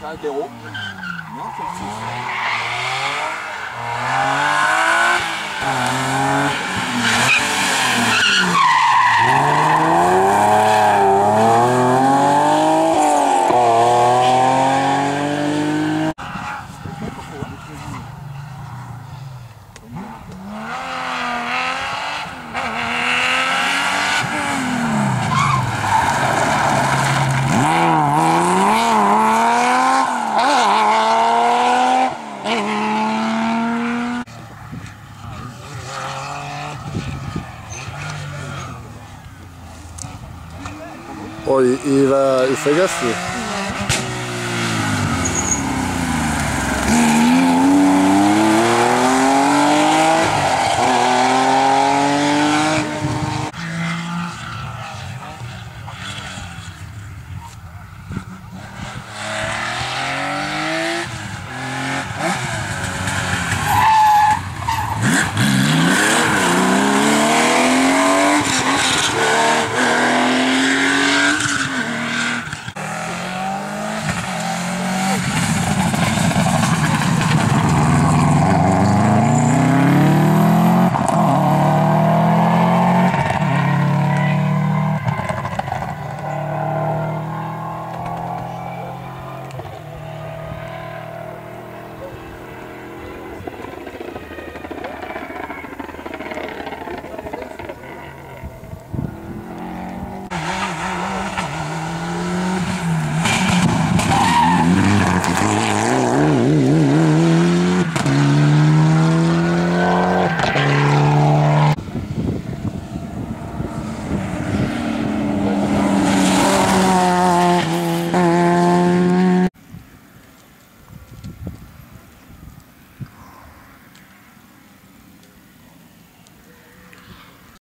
잘 되고 그냥 Oh, il, il va, il